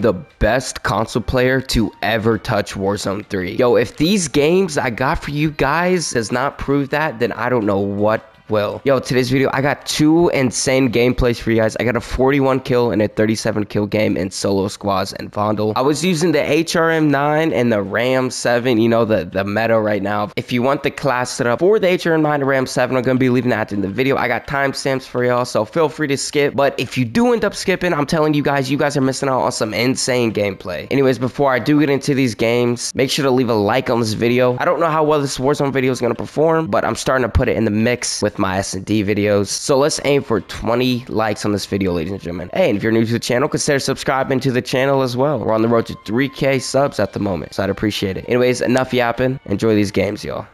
the best console player to ever touch Warzone 3. Yo, if these games I got for you guys does not prove that, then I don't know what will. Yo, today's video, I got two insane gameplays for you guys. I got a 41 kill and a 37 kill game in solo squads and Vondel. I was using the HRM9 and the Ram 7, you know, the, the meta right now. If you want the class set up for the HRM9 and Ram 7, I'm going to be leaving that in the video. I got timestamps for y'all, so feel free to skip. But if you do end up skipping, I'm telling you guys, you guys are missing out on some insane gameplay. Anyways, before I do get into these games, make sure to leave a like on this video. I don't know how well this Warzone video is going to perform, but I'm starting to put it in the mix with my S&D videos. So let's aim for 20 likes on this video, ladies and gentlemen. Hey, and if you're new to the channel, consider subscribing to the channel as well. We're on the road to 3K subs at the moment, so I'd appreciate it. Anyways, enough yapping. Enjoy these games, y'all.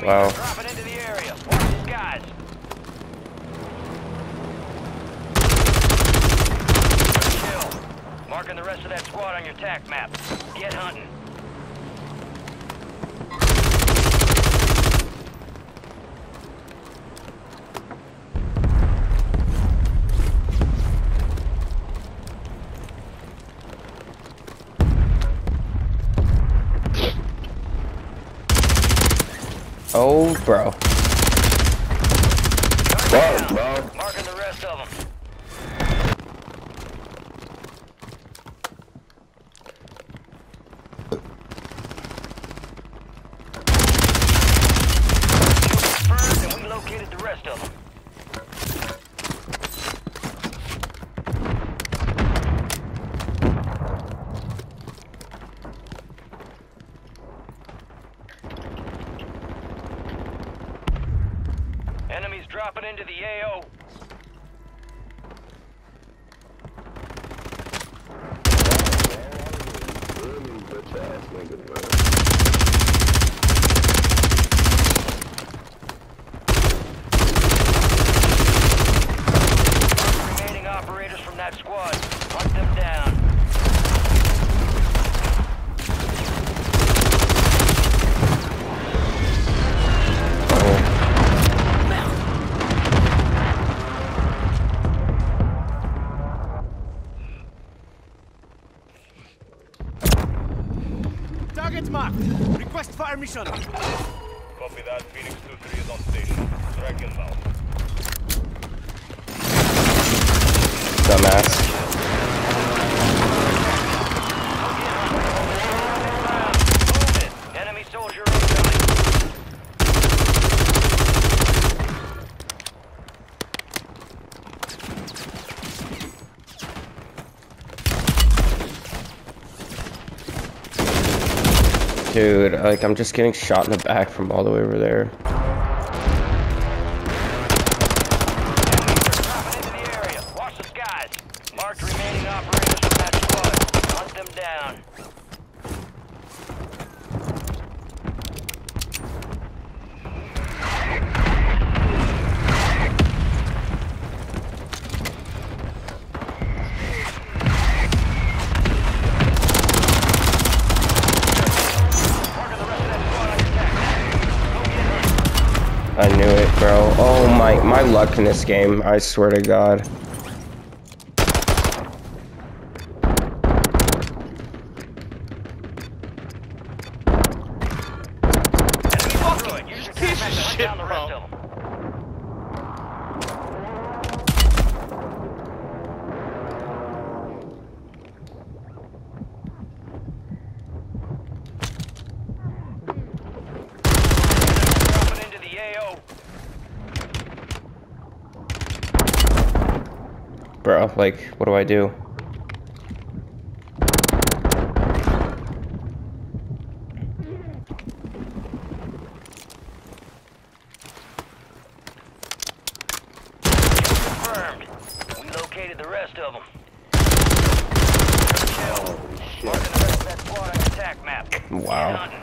Wow. Dropping into the area. Watch the skies. Kill. Marking the rest of that squad on your tac map. Get hunting. Oh, bro. Whoa, bro. Target marked. Request fire mission. Copy that. Phoenix 2-3 is on station. Track inbound. Dumbass. Move it. Enemy soldier incoming. Dude, like, I'm just getting shot in the back from all the way over there. Marked remaining operators from that squad. Hunt them down. In this game. I swear to God. Good. Use your tac map to hunt down the rest of them. Dropping into the AO. Bro, like, what do I do? Confirmed. We located the rest of them. Kill. Marking the rest of that squad on your tac map. Wow. Get hunting.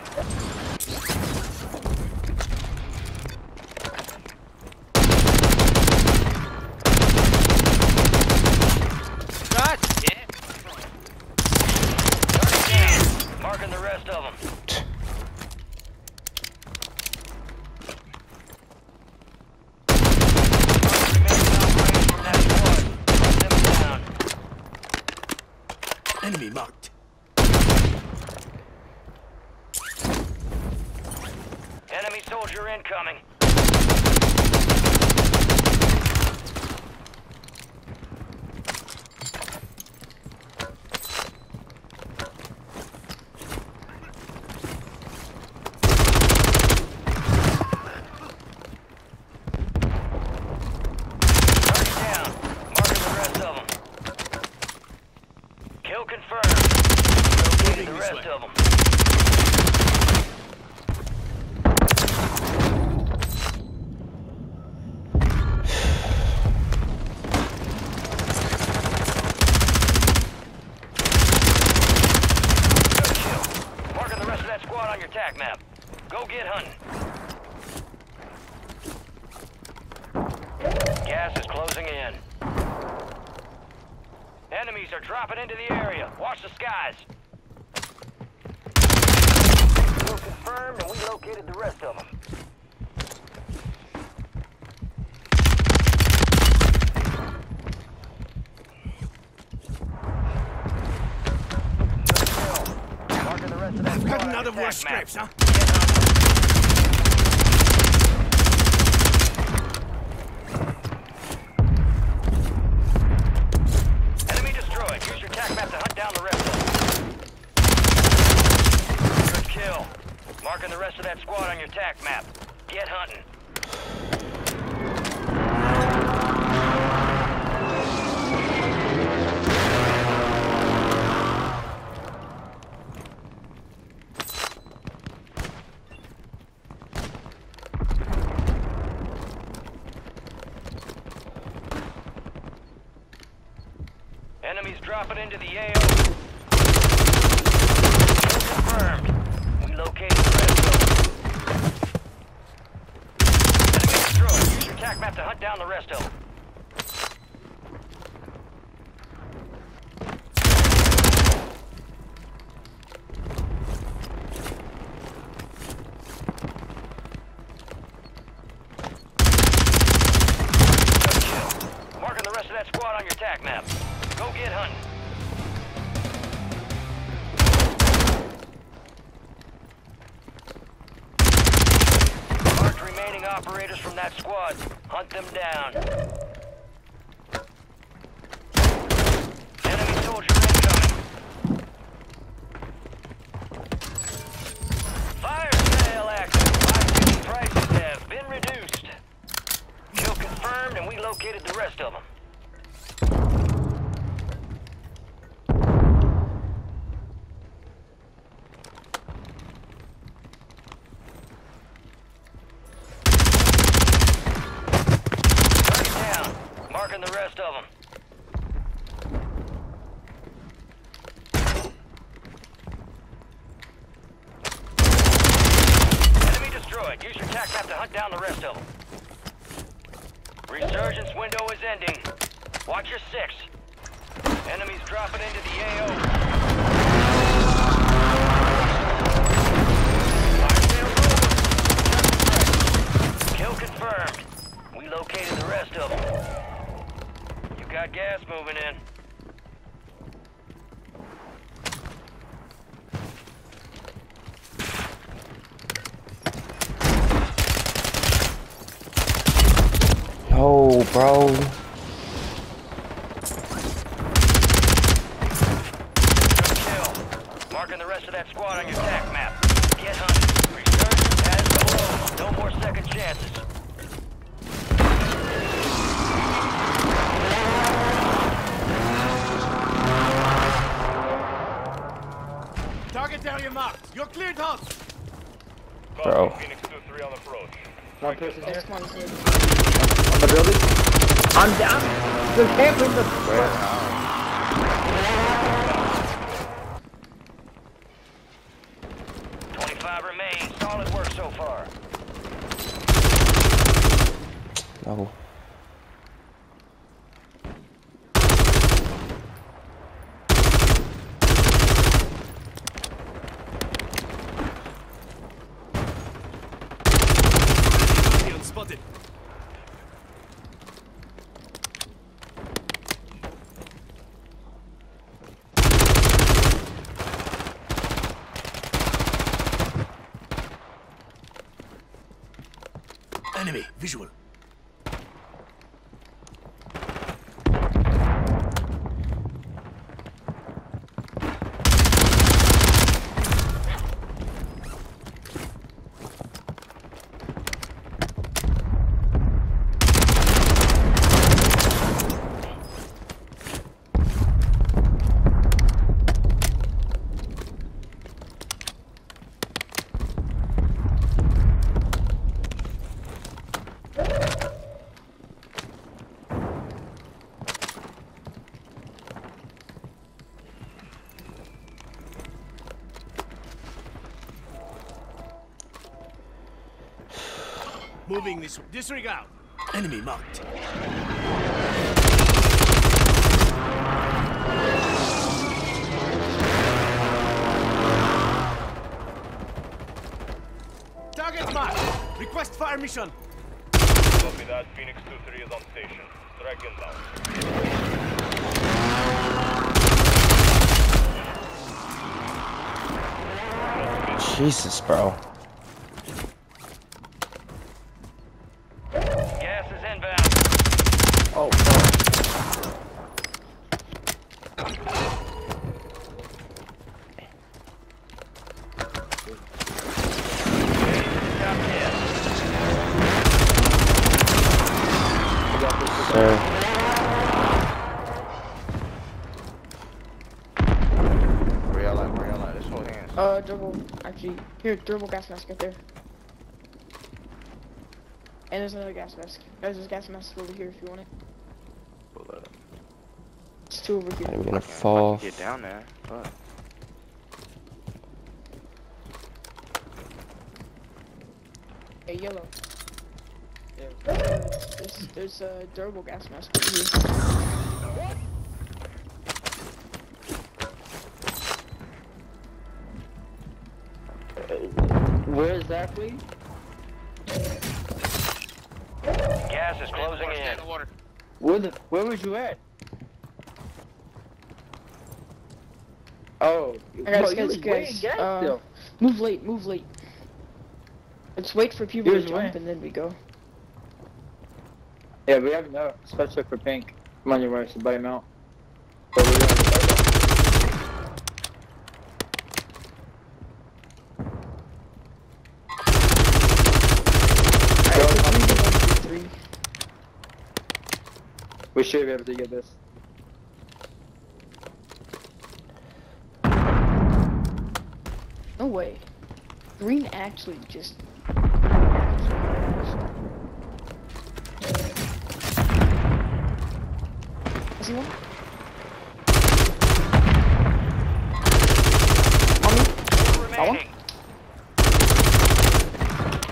God damn. Target down. Marking the rest of them. Enemy marked. Enemy soldier incoming. Target down. Marking the rest of them. Kill confirmed. Located the this rest way. of them. Good kill. Marking the rest of that tac map. Go get hunting. Gas is closing in. Enemies are dropping into the area. Watch the skies. Kill confirmed, and we located the rest of them. Marking the rest of that Your war scrapes, huh? Use your tac map to hunt down the rest of. Marking the rest of that squad on your tac map. Get hunting. Enemies dropping into the AO. Confirmed. We located the rest of them. Enemy destroyed. Use your tac map to hunt down the rest of them. Good kill. Marking the rest of that tac map. Go get hunting. Operators from that squad. Hunt them down. Enemy soldier incoming. Fire sale active. Live prices have been reduced. Kill confirmed, and we located the rest of them. Target down. Marking the rest of them. Enemy destroyed. Use your tac map to hunt down the rest of them. Resurgence window is ending. Watch your six. Enemies dropping into the AO. Kill confirmed. We located the rest of them. Got gas moving in. Oh, bro. Marking the rest of that squad on your tac map. Get hunting. Resurgence has. No more second chances. Area marked. You're cleared, Hoss. Copy, Bro. Phoenix 2-3 on approach. One person here. On the building. I'm down. They're camping the front. Twenty-five remain. Solid work so far. No. Enemy, visual. Moving this way. Disregard. Enemy marked. Target marked. Request fire mission. Copy that. Phoenix 2-3 is on station. Strike inbound. Jesus, bro. Gas is inbound. Oh, fuck. Top 10. I got this. Sir. Where y'all at? Where y'all at? Let's hold hands. Uh, durable. Actually, here, durable gas mask right there. And there's another gas mask. There's there's gas mask over here if you want it. Pull up. It's two over here. I'm gonna fall. can get down there. Fuck. Hey, yellow. There. There's, there's a durable gas mask over Where exactly? Gas is closing in. Where the? Where was you at? Oh, I gotta no, sketch, you guys. gas Uh, still. Move late, move late. Let's wait for people Here's to jump where. and then we go. Yeah, we have enough, especially for pink. Come on, your way, so buy him out. But we don't have to buy them. Alright, so three, one, two, three. We should be able to get this. No way. Green actually just. Is he one? On me? Remaining.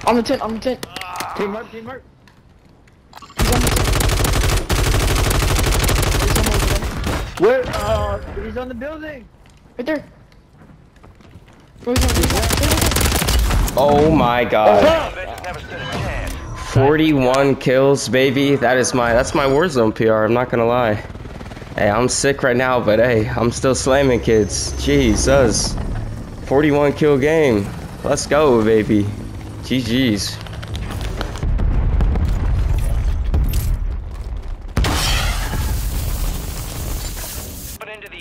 On the tent, on the tent. Team mark, team mark. He's on the tent. There's someone over there. Where? Uh, he's on the building. Right there. Oh my god. Bitches never stood a chance. 41 kills, baby. That is my that's my Warzone PR. I'm not gonna lie. Hey, I'm sick right now, but hey, I'm still slamming kids. Jesus. 41 kill game. Let's go, baby. GG's.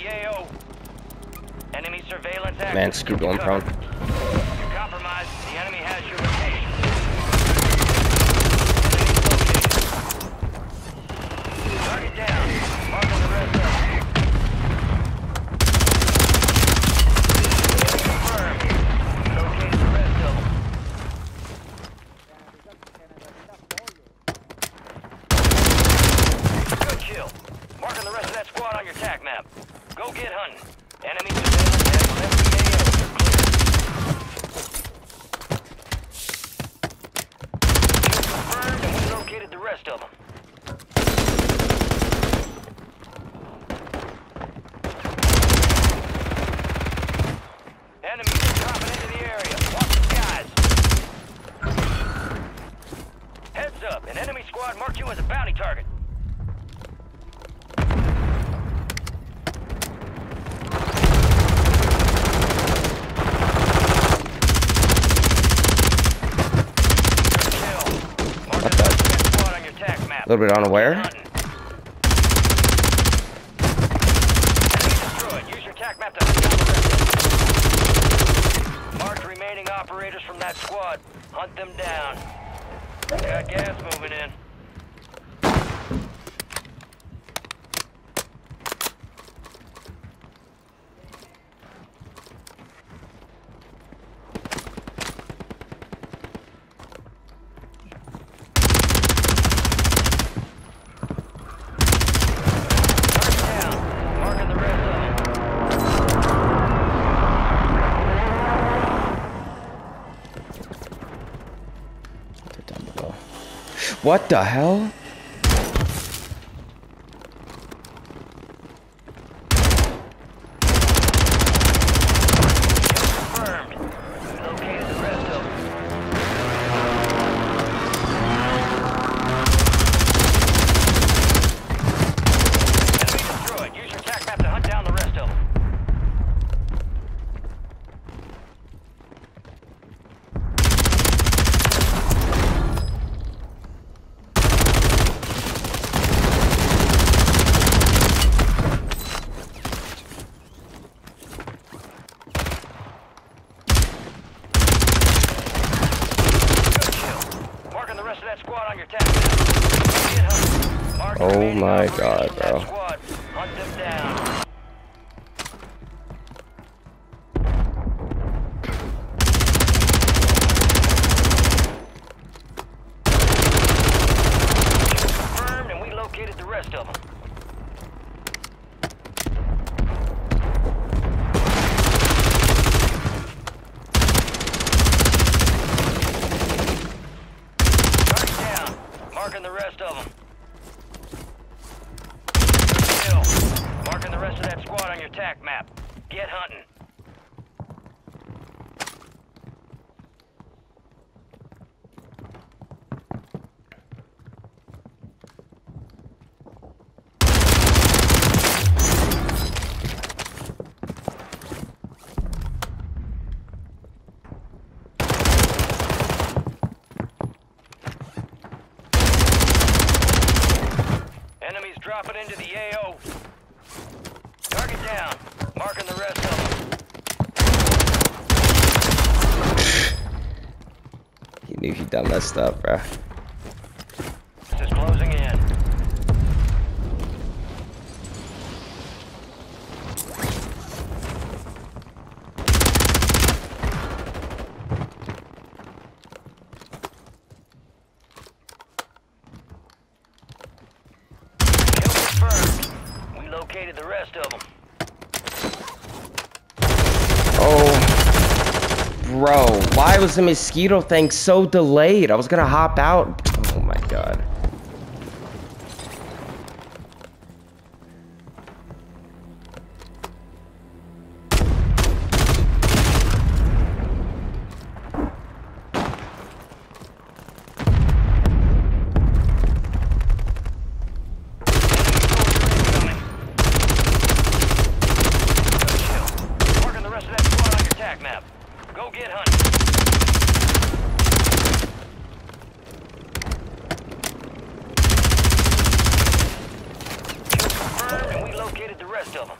The AO. Enemy surveillance active. Man, screw going prone. You're compromised. The enemy has your location. Target down. Mark on the red zone. Confirmed. Located the red zone. Good kill. Marking the rest of that squad on your tac map. Go get hunting. Enemy surveillance active FBAO. Confirmed and we located the rest of them. Enemies are dropping into the area. Watch the skies. Heads up, an enemy squad marked you as a bounty target. Kill. Mark What map. A little bit unaware. Hunting. Enemy destroyed. Use your tac map to hunt down the rest of them. Mark remaining operators from that squad. Hunt them down. Got gas moving in. Target down. Marking the rest of them. They're down below. What the hell? Confirmed. We located the rest of them. Enemy destroyed. Use your tac map to hunt down the rest of them. Good kill. Marking the rest of that squad on your tac map. Get hunting. Mark the Oh remaining my God, from that bro. squad. Hunt them down. Confirmed, and we located the rest of them. Target down. Marking the rest of them. Good kill. Marking the rest of that squad on your tac map. Get hunting. Enemies dropping into the AO. Target down. Marking the rest of them. He knew he done messed up, bro. This is closing in. Located the rest of them. Oh. Bro, why was the mosquito thing so delayed? I was gonna hop out. Oh my god. Incoming. Good kill. Marking the rest of that squad on your tac map. Go get hunting. Kill confirmed, and we located the rest of them.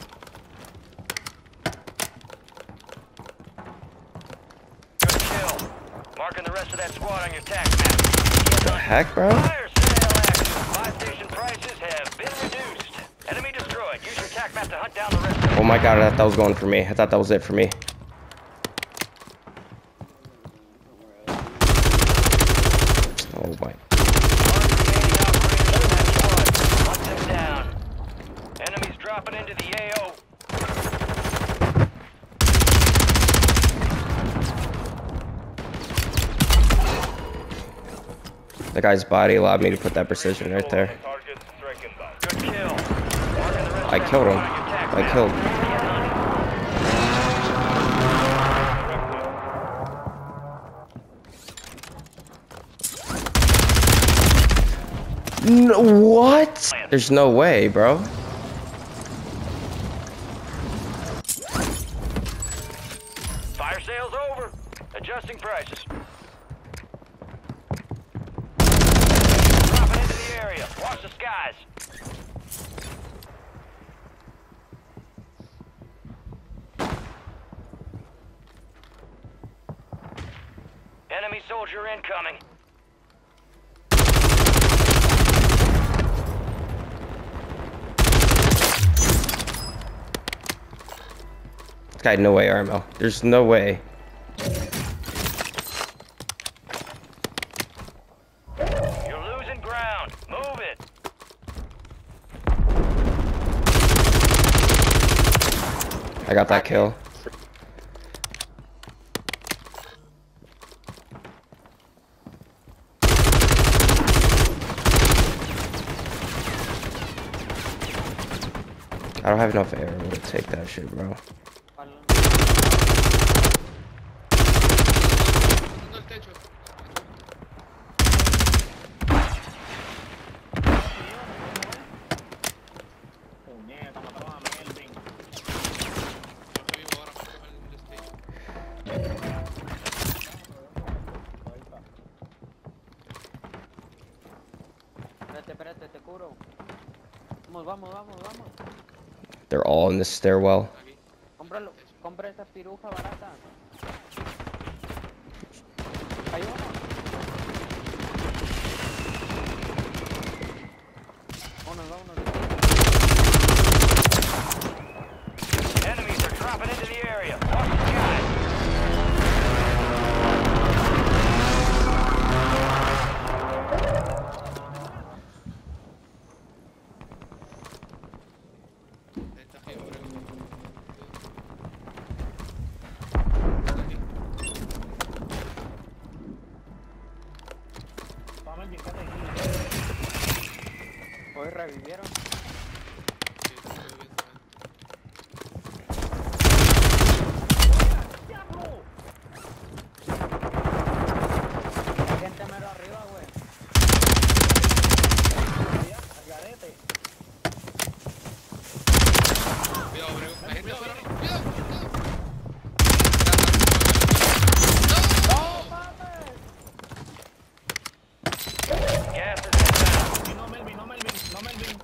Good kill. Marking the rest of that squad on your tac map. Get The heck, bro? Fire sale action. Buy station prices have been reduced. Enemy destroyed. Use your tac map to hunt down the rest. Oh my god, I thought that was going for me. I thought that was it for me. Oh my. Remaining operators in that squad. Hunt them down. Enemies dropping into the AO. Guy's body allowed me to put that precision right there. I killed him. I killed. Get hunting. N- what? There's no way, bro. Fire sale's over. Adjusting prices. Dropping into the area. guys. Enemy soldier incoming. This guy, no way, Armo. There's no way. You're losing ground. Move it. I got that kill. I don't have enough air to take that shit, bro. Espérate, espérate, te curo. Vamos, vamos, vamos, vamos. They're all in the stairwell. Cómpralo, compra esa piruja barata. Hay uno. Vámonos, vámonos. Enemies are dropping into the area. Watch the skies. Está aquí, hombre. Aquí. Hoy revivieron. Sí, estoy viendo, eh. Hay gente mero arriba, güey. Cuidado, hombre. Hay gente afuera. no. Cuidado, cuidado. Gas is inbound. No, Melvin, no, Melvin, no, Melvin.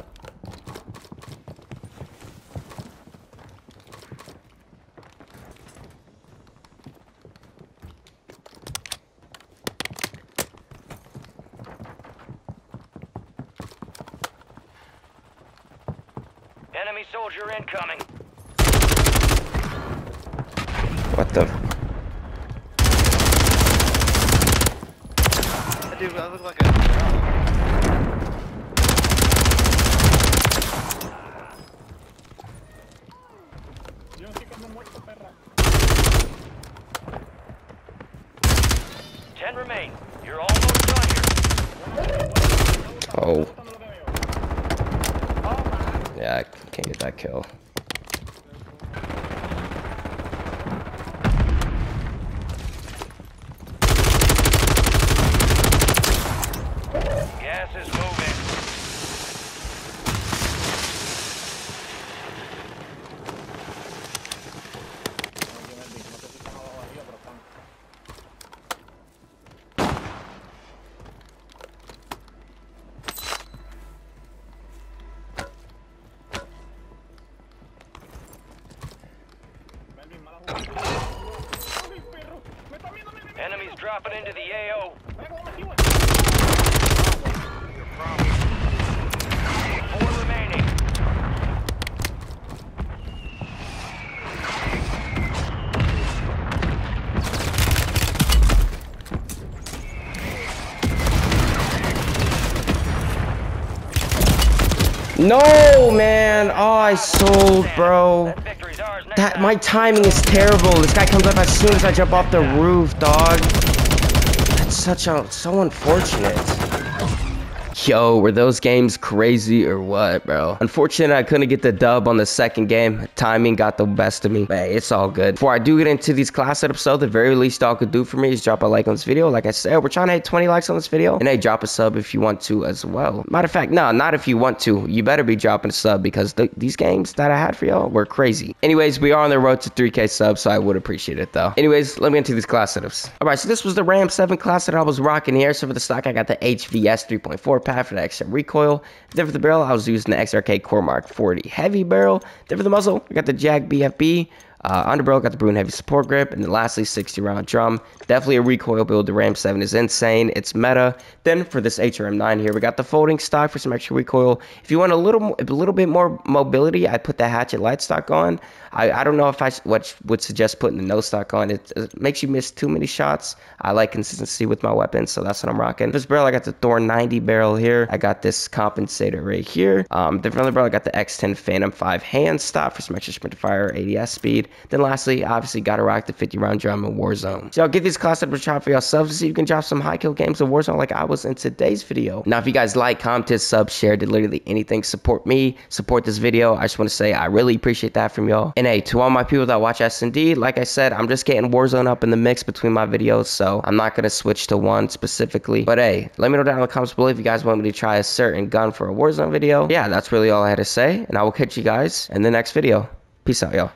Enemy soldier incoming. What the? Dude, I look like a. Yo sí que me muerto, perra. Ten remain. You're almost done here. Oh. Yeah, I can't get that kill. Dropping into the AO. Four remaining. No, man. Oh, I sold, bro. That victory's ours next That time. my timing is terrible. This guy comes up as soon as I jump off the roof, dog. Such a so unfortunate. Yo, were those games crazy or what, bro? Unfortunately, I couldn't get the dub on the second game. Timing got the best of me. But hey, it's all good. Before I do get into these class setups, though, the very least y'all could do for me is drop a like on this video. Like I said, we're trying to hit 20 likes on this video. And hey, drop a sub if you want to as well. Matter of fact, no, not if you want to. You better be dropping a sub because th these games that I had for y'all were crazy. Anyways, we are on the road to 3k subs, so I would appreciate it though. Anyways, let me get into these class setups. All right, so this was the Ram 7 class that I was rocking here. So for the stock, I got the HVS 3.4 pack. For the extra recoil. Then for the barrel, I was using the XRK Core Mark 40 heavy barrel. Then for the muzzle, I got the Jag BFB. Uh, underbarrel got the Bruen Heavy support grip, and then lastly, 60 round drum. Definitely a recoil build. The Ram 7 is insane. It's meta. Then for this HRM9 here, we got the folding stock for some extra recoil. If you want a little, a little bit more mobility, I put the Hatchet light stock on. I, I don't know if I what, would suggest putting the no stock on. It, it, makes you miss too many shots. I like consistency with my weapons, so that's what I'm rocking. This barrel, I got the Thor 90 barrel here. I got this compensator right here. Um, the front barrel, I got the X10 Phantom 5 hand stop for some extra sprint to fire ADS speed. Then lastly, obviously, got to rock the 50 round drum in Warzone. So I'll get these class up a try for see if you can drop some high kill games in Warzone like I was in today's video. Now, if you guys like, comment, sub, share, did literally anything, support me, support this video. I just want to say I really appreciate that from y'all. And hey, to all my people that watch S&D, like I said, I'm just getting Warzone up in the mix between my videos, so I'm not to switch to one specifically. But hey, let me know down in the comments below if you guys want me to try a certain gun for a Warzone video. Yeah, that's really all I had to say, and I will catch you guys in the next video. Peace out, y'all.